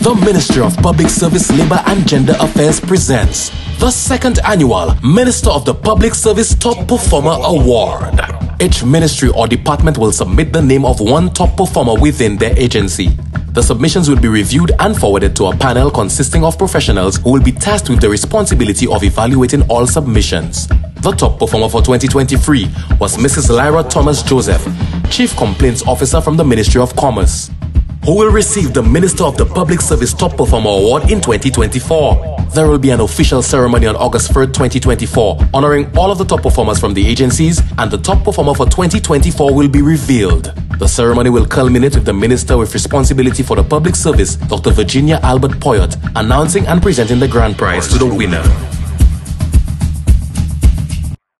the Ministry of Public Service, Labor and Gender Affairs presents the second annual Minister of the Public Service Top Performer Award. Each ministry or department will submit the name of one top performer within their agency. The submissions will be reviewed and forwarded to a panel consisting of professionals who will be tasked with the responsibility of evaluating all submissions. The top performer for 2023 was Mrs. Lyra Thomas Joseph, Chief Complaints Officer from the Ministry of Commerce, who will receive the Minister of the Public Service Top Performer Award in 2024. There will be an official ceremony on August 3rd, 2024, honoring all of the top performers from the agencies, and the top performer for 2024 will be revealed. The ceremony will culminate with the Minister with responsibility for the public service, Dr. Virginia Albert Poyotte, announcing and presenting the grand prize to the winner.